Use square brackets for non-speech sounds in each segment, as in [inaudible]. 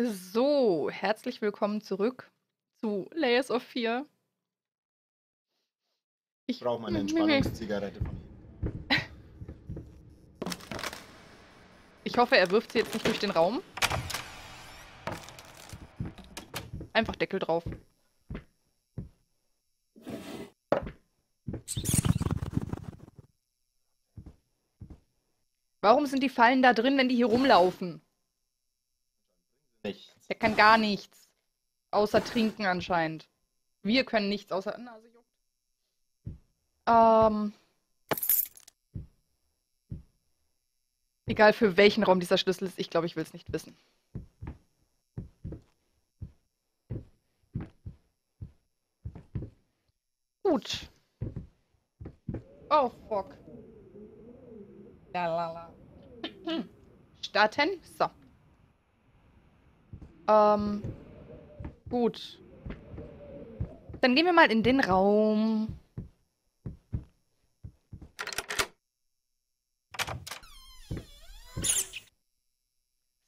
So, herzlich willkommen zurück zu Layers of Fear. Ich brauche mal eine Entspannungszigarette von ihm. Ich hoffe, er wirft sie jetzt nicht durch den Raum. Einfach Deckel drauf. Warum sind die Fallen da drin, wenn die hier rumlaufen? Nichts. Der kann gar nichts. Außer trinken anscheinend. Wir können nichts außer Nase juckt. Ähm. Egal für welchen Raum dieser Schlüssel ist, ich glaube, ich will es nicht wissen. Gut. Oh, fuck. Lalala. Starten. So. Ähm. Gut. Dann gehen wir mal in den Raum.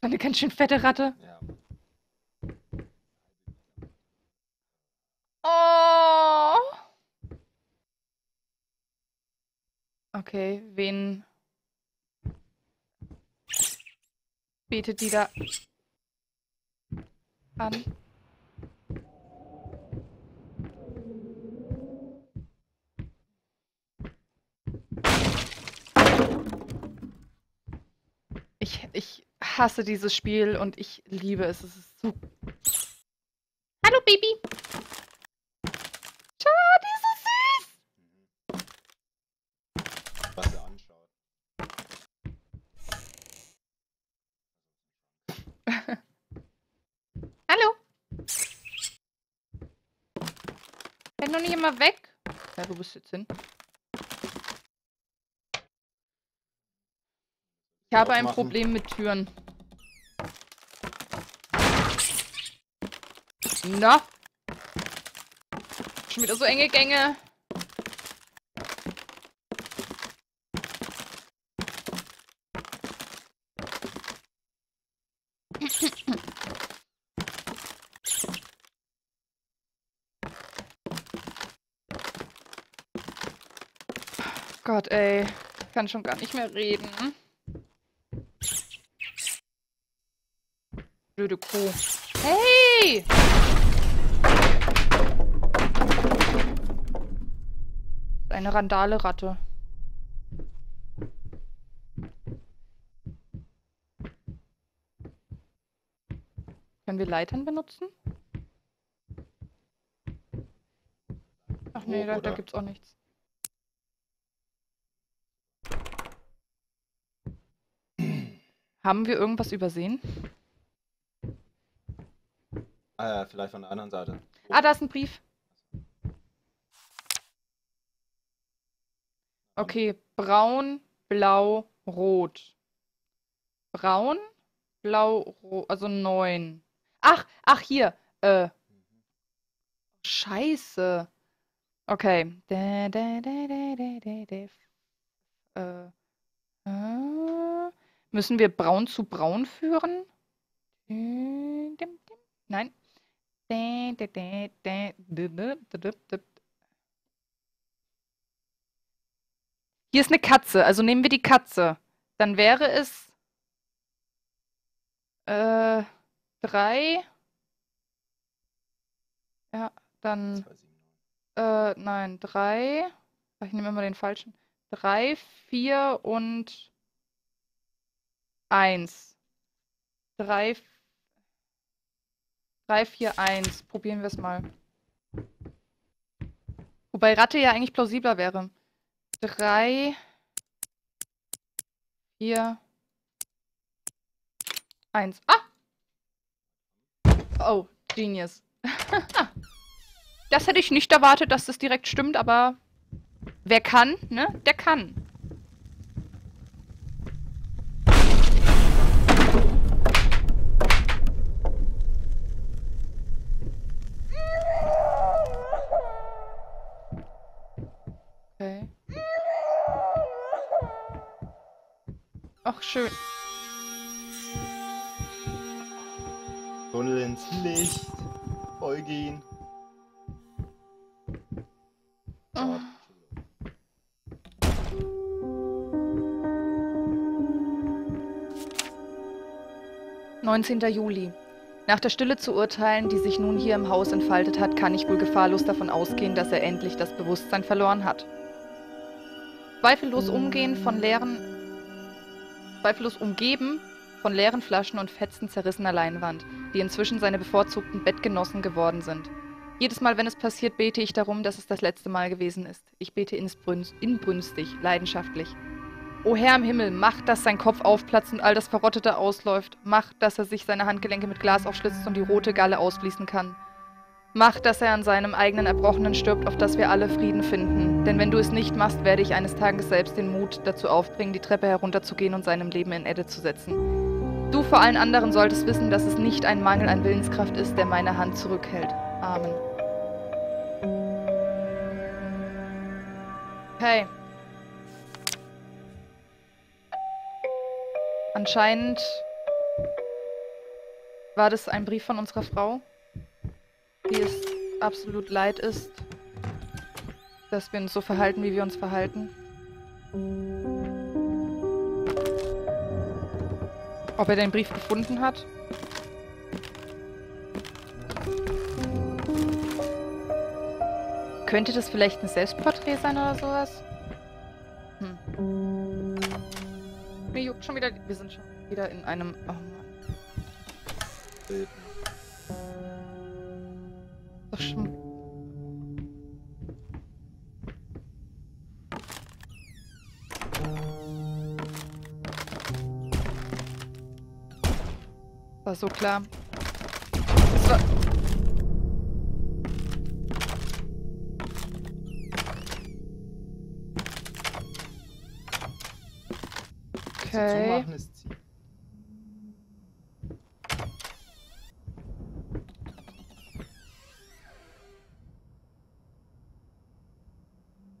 Eine ganz schön fette Ratte. Oh. Okay, wen betet die da an? Ich, ich hasse dieses Spiel und ich liebe es. Es ist so. Hallo Baby. Schau, die ist so süß. Was er anschaut. Hallo. Renn doch nicht immer weg. Ja, wo bist du jetzt hin? Ich habe ein. Problem mit Türen. Na? Schon wieder so enge Gänge. Gott, ey. Ich kann schon gar nicht mehr reden. Blöde Kuh. Hey! Eine Randale-Ratte. Können wir Leitern benutzen? Ach nee, Hoch, da, da gibt's auch nichts. Haben wir irgendwas übersehen? Ah ja, vielleicht von der anderen Seite. Ah, da ist ein Brief. Okay, braun, blau, rot. Braun, blau, rot, also neun. Ach, ach, hier. Äh. Scheiße. Okay. Da, da, da, da, da, da, da. Äh. Äh. Müssen wir braun zu braun führen? Nein. Hier ist eine Katze, also nehmen wir die Katze. Dann wäre es äh, drei. Ja, dann. Äh, nein, drei. Ich nehme immer den falschen. Drei, vier und eins. Drei, drei, vier, eins. Probieren wir es mal. Wobei Ratte ja eigentlich plausibler wäre. Drei, vier, eins. Ah! Oh, Genius. [laughs] Das hätte ich nicht erwartet, dass das direkt stimmt, aber wer kann, ne? Der kann. Okay. Ach, schön. Tunnel ins Licht. Eugen. Oh. 19. Juli. Nach der Stille zu urteilen, die sich nun hier im Haus entfaltet hat, kann ich wohl gefahrlos davon ausgehen, dass er endlich das Bewusstsein verloren hat. Zweifellos umgehen von leeren, zweifellos umgeben von leeren Flaschen und Fetzen zerrissener Leinwand, die inzwischen seine bevorzugten Bettgenossen geworden sind. Jedes Mal, wenn es passiert, bete ich darum, dass es das letzte Mal gewesen ist. Ich bete inbrünstig, leidenschaftlich. O Herr im Himmel, mach, dass sein Kopf aufplatzt und all das Verrottete ausläuft. Mach, dass er sich seine Handgelenke mit Glas aufschlitzt und die rote Galle ausfließen kann. Mach, dass er an seinem eigenen Erbrochenen stirbt, auf dass wir alle Frieden finden. Denn wenn du es nicht machst, werde ich eines Tages selbst den Mut dazu aufbringen, die Treppe herunterzugehen und seinem Leben in Edde zu setzen. Du vor allen anderen solltest wissen, dass es nicht ein Mangel an Willenskraft ist, der meine Hand zurückhält. Amen. Hey. Anscheinend war das ein Brief von unserer Frau, die es absolut leid ist, dass wir uns so verhalten, wie wir uns verhalten. Ob er den Brief gefunden hat? Könnte das vielleicht ein Selbstporträt sein oder sowas? Hm. Mir juckt schon wieder... Wir sind schon wieder in einem... Oh Mann. So klar. Das war... Okay.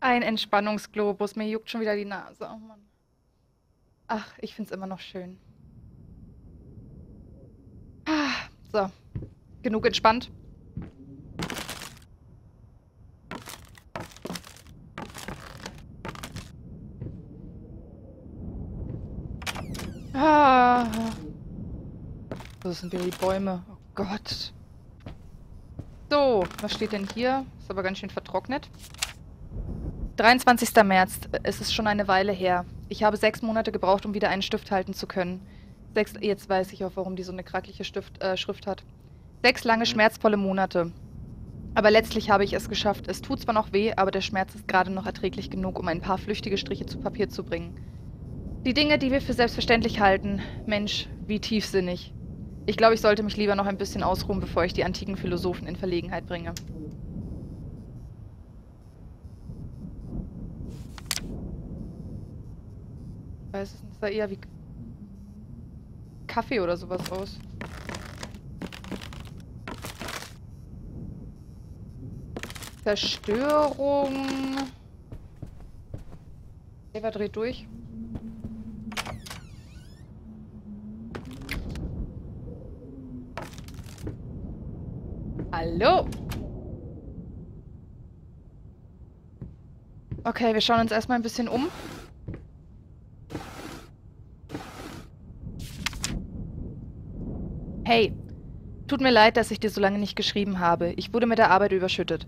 Ein Entspannungsglobus. Mir juckt schon wieder die Nase. Oh Mann. Ach, ich find's immer noch schön. Ah, So. Genug entspannt. Ah. Das sind wieder die Bäume. Oh Gott. So, was steht denn hier? Ist aber ganz schön vertrocknet. 23. März. Es ist schon eine Weile her. Ich habe sechs Monate gebraucht, um wieder einen Stift halten zu können. Sechs, jetzt weiß ich auch, warum die so eine krakliche Stift, äh, Schrift hat. Sechs lange, schmerzvolle Monate. Aber letztlich habe ich es geschafft. Es tut zwar noch weh, aber der Schmerz ist gerade noch erträglich genug, um ein paar flüchtige Striche zu Papier zu bringen. Die Dinge, die wir für selbstverständlich halten. Mensch, wie tiefsinnig. Ich glaube, ich sollte mich lieber noch ein bisschen ausruhen, bevor ich die antiken Philosophen in Verlegenheit bringe. Ich weiß es nicht, sah eher wie Kaffee oder sowas aus. Zerstörung. Eva dreht durch. Hallo. Okay, wir schauen uns erstmal ein bisschen um. Hey, tut mir leid, dass ich dir so lange nicht geschrieben habe. Ich wurde mit der Arbeit überschüttet.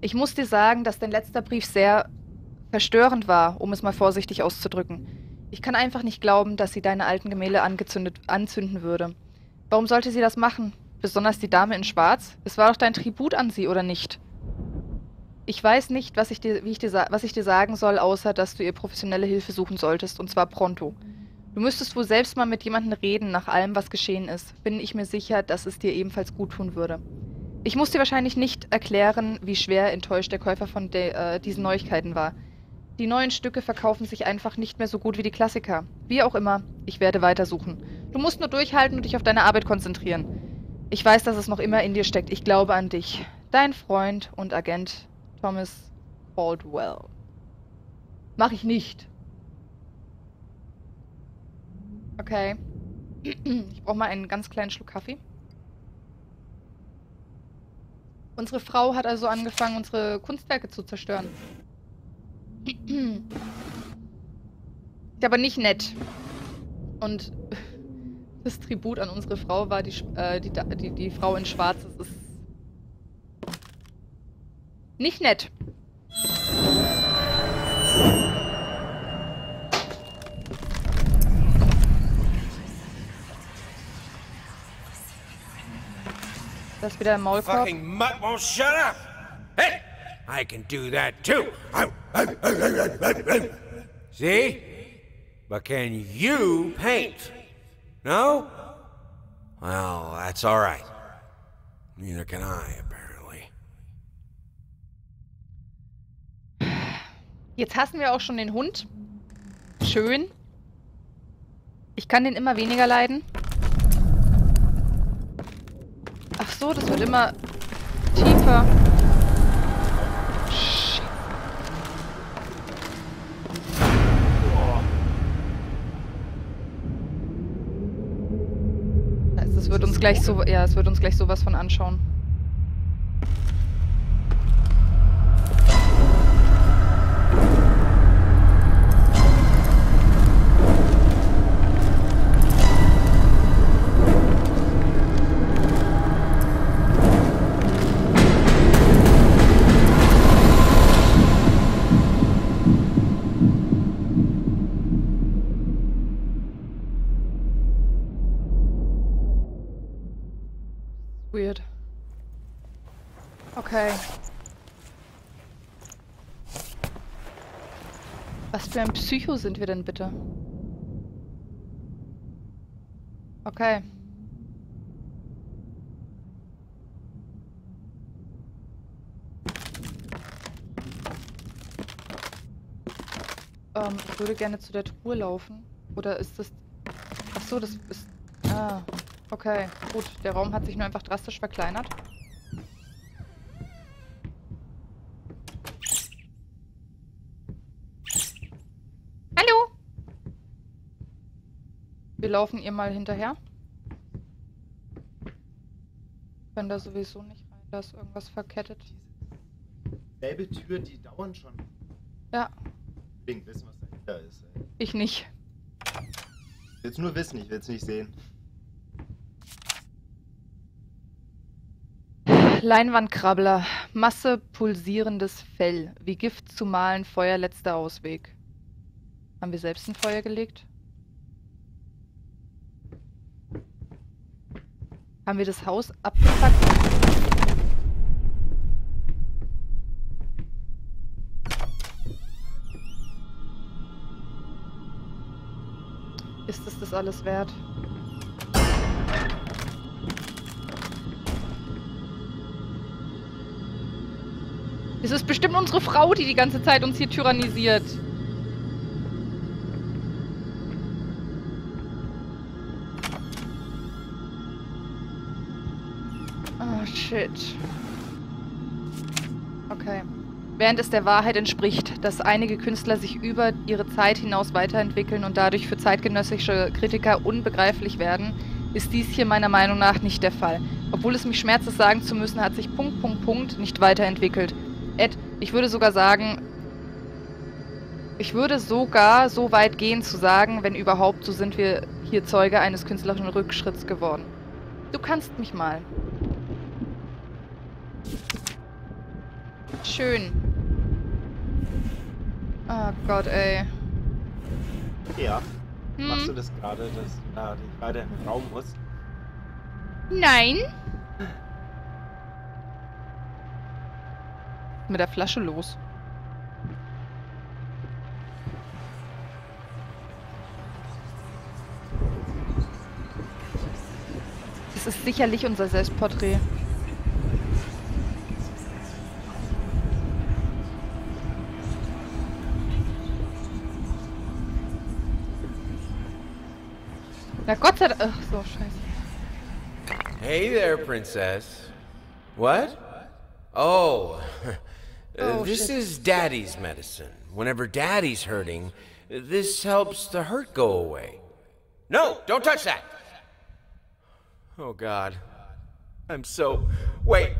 Ich muss dir sagen, dass dein letzter Brief sehr verstörend war, um es mal vorsichtig auszudrücken. Ich kann einfach nicht glauben, dass sie deine alten Gemälde anzünden würde. Warum sollte sie das machen? Besonders die Dame in Schwarz? Es war doch dein Tribut an sie, oder nicht? Ich weiß nicht, was ich dir, ich dir, was ich dir sagen soll, außer dass du ihr professionelle Hilfe suchen solltest, und zwar pronto. Du müsstest wohl selbst mal mit jemandem reden, nach allem, was geschehen ist. Bin ich mir sicher, dass es dir ebenfalls gut tun würde. Ich muss dir wahrscheinlich nicht erklären, wie schwer enttäuscht der Käufer von äh, diesen Neuigkeiten war. Die neuen Stücke verkaufen sich einfach nicht mehr so gut wie die Klassiker. Wie auch immer, ich werde weitersuchen. Du musst nur durchhalten und dich auf deine Arbeit konzentrieren. Ich weiß, dass es noch immer in dir steckt. Ich glaube an dich. Dein Freund und Agent Thomas Baldwell. Mach ich nicht. Okay. [clears throat] Ich brauche mal einen ganz kleinen Schluck Kaffee. Unsere Frau hat also angefangen, unsere Kunstwerke zu zerstören. Ist aber nicht nett. Und [laughs] das Tribut an unsere Frau war die, äh, die, die, die Frau in Schwarz. Das ist nicht nett. Das wieder ein Maulkorb. Fucking mutt won't shut up! Hey! I can do that too! See? But can you paint? No? Well, that's alright. Neither can I, apparently. Jetzt hassen wir auch schon den Hund. Schön. Ich kann den immer weniger leiden. Ach so, das wird immer tiefer. Es wird uns gleich so, ja, es wird uns gleich sowas von anschauen. Okay. Was für ein Psycho sind wir denn bitte? Okay. Ähm, ich würde gerne zu der Truhe laufen. Oder ist das... Ach so, das ist... Ah, okay. Gut, der Raum hat sich nur einfach drastisch verkleinert. Hallo! Wir laufen ihr mal hinterher. Wenn da sowieso nicht rein, da ist irgendwas verkettet. Selbe Tür, die dauern schon. Ja, Ich will wissen, was dahinter ist. Ey. ich nicht. Ich will's nur wissen, ich will's nicht sehen. Leinwandkrabbler. Masse pulsierendes Fell. Wie Gift zu malen, Feuer letzter Ausweg. Haben wir selbst ein Feuer gelegt? Haben wir das Haus abgepackt? Ist es das alles wert? Es ist bestimmt unsere Frau, die die ganze Zeit uns hier tyrannisiert. Shit. Okay. Während es der Wahrheit entspricht, dass einige Künstler sich über ihre Zeit hinaus weiterentwickeln und dadurch für zeitgenössische Kritiker unbegreiflich werden, ist dies hier meiner Meinung nach nicht der Fall. Obwohl es mich schmerzt, es sagen zu müssen, hat sich Punkt, Punkt, Punkt nicht weiterentwickelt. Ed, ich würde sogar sagen, ich würde sogar so weit gehen zu sagen, wenn überhaupt, so sind wir hier Zeuge eines künstlerischen Rückschritts geworden. Du kannst mich mal. Schön. Oh Gott, ey. Ja. Hm? Machst du das gerade, dass du da nicht weiter im Raum musst? Nein. Mit der Flasche los. Das ist sicherlich unser Selbstporträt. Na Gott sei Dank. Ach so, scheiße. Hey there, princess. What? Oh. [laughs] uh, Oh, this shit. is Daddy's medicine. Whenever Daddy's hurting, this helps the hurt go away. No, don't touch that! Oh, God. I'm so. Wait.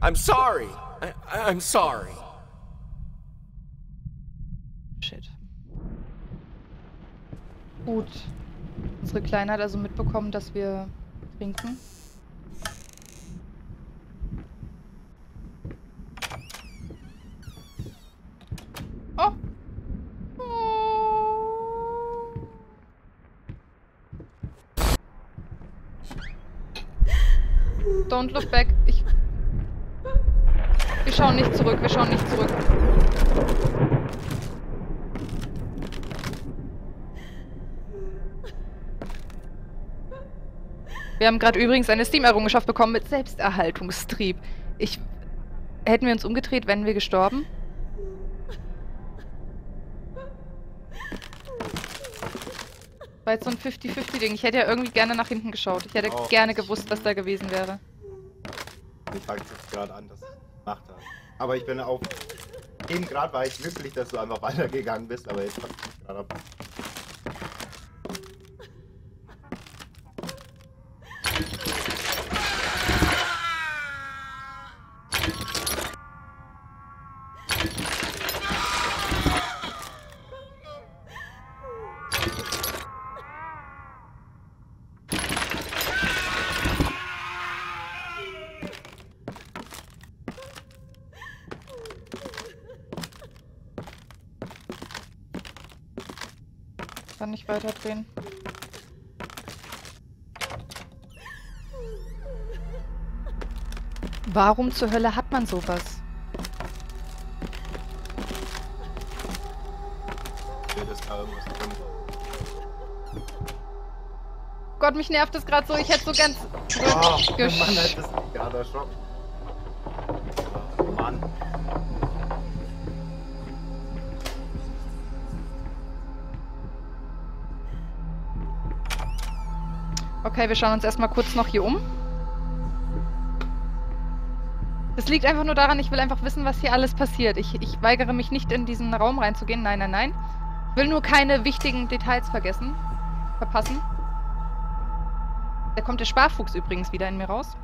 I'm sorry. I, I'm sorry. Shit. Gut. Unsere Kleine hat also mitbekommen, dass wir trinken. Oh! Oh. Don't look back. Ich. Wir schauen nicht zurück, wir schauen nicht zurück. Wir haben gerade übrigens eine Steam-Errungenschaft bekommen mit Selbsterhaltungstrieb. Ich. Hätten wir uns umgedreht, wären wir gestorben? War jetzt so ein 50-50-Ding. Ich hätte ja irgendwie gerne nach hinten geschaut. Ich hätte Auch. gerne gewusst, was da gewesen wäre. Ich fange jetzt gerade an, dass ich gemacht habe. Aber ich bin auf. Eben gerade war ich glücklich, dass du einfach weitergegangen bist, aber jetzt ich mich gerade ab. Kann nicht weiter drehen. Warum zur Hölle hat man sowas? Gott, mich nervt das gerade so. Ich hätte so ganz Oh, Mann, das mich gerade erschrocken. Okay, wir schauen uns erstmal kurz noch hier um. Das liegt einfach nur daran, ich will einfach wissen, was hier alles passiert. Ich, ich weigere mich nicht, in diesen Raum reinzugehen. Nein, nein, nein. Ich will nur keine wichtigen Details vergessen. Verpassen. Da kommt der Sparfuchs übrigens wieder in mir raus.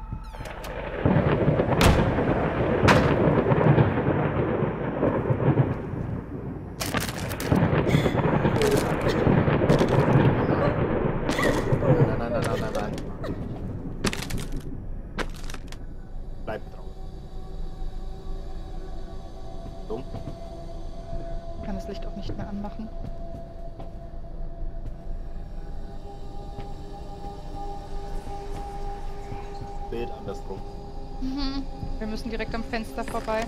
Vorbei.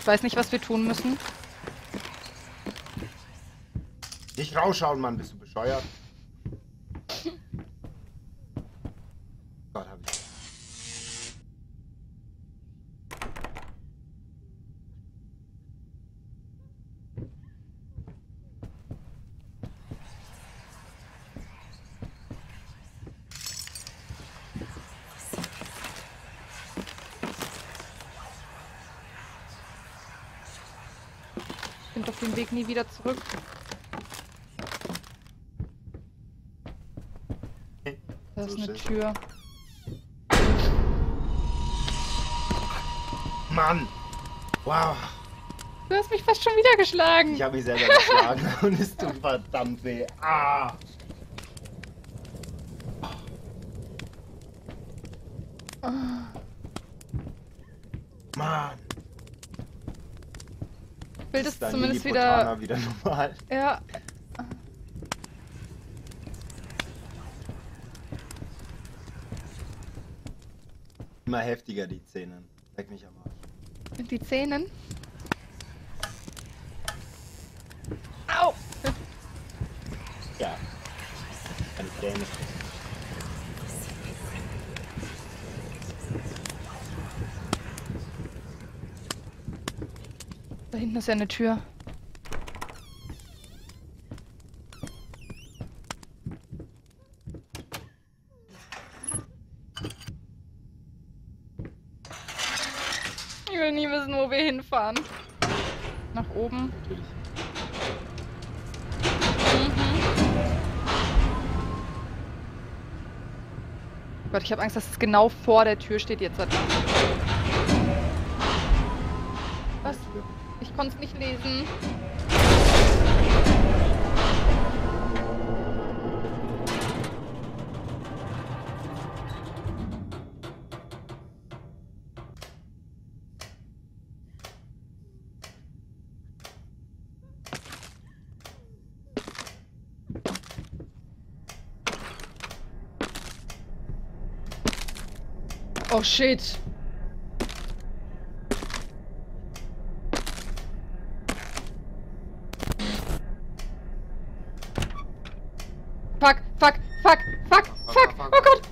Ich weiß nicht, was wir tun müssen. Nicht rausschauen, Mann, bist du bescheuert? Gott, hab ich. Ich Weg nie wieder zurück. Da ist eine. Tür. Mann! Wow! Du hast mich fast schon wieder geschlagen. Ich habe mich selber geschlagen [laughs] und es tut verdammt weh. Ah! Mann! Bild ist Dann zumindest wieder. wieder normal. Ja. Immer heftiger die Szenen. Leck mich am Arsch. Die Zähnen. Au! Ja. Eine Zähne. Hinten ist ja eine Tür. Ich will nie wissen, wo wir hinfahren. nach oben. Natürlich. Mhm. Gott, ich habe Angst, dass es genau vor der Tür steht jetzt. Konnte es nicht lesen. Oh shit. Fuck, fuck, fuck, fuck, fuck. fuck. Oh Gott.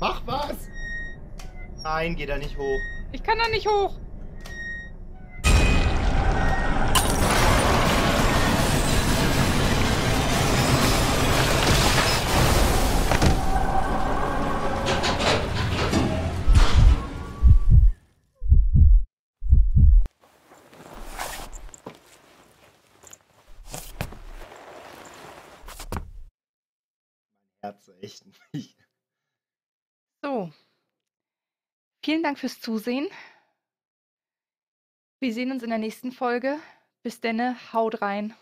Mach was! Nein, geh da nicht hoch. Ich kann da nicht hoch. Herz echt nicht. So. Vielen Dank fürs Zusehen. Wir sehen uns in der nächsten Folge. Bis denne, haut rein.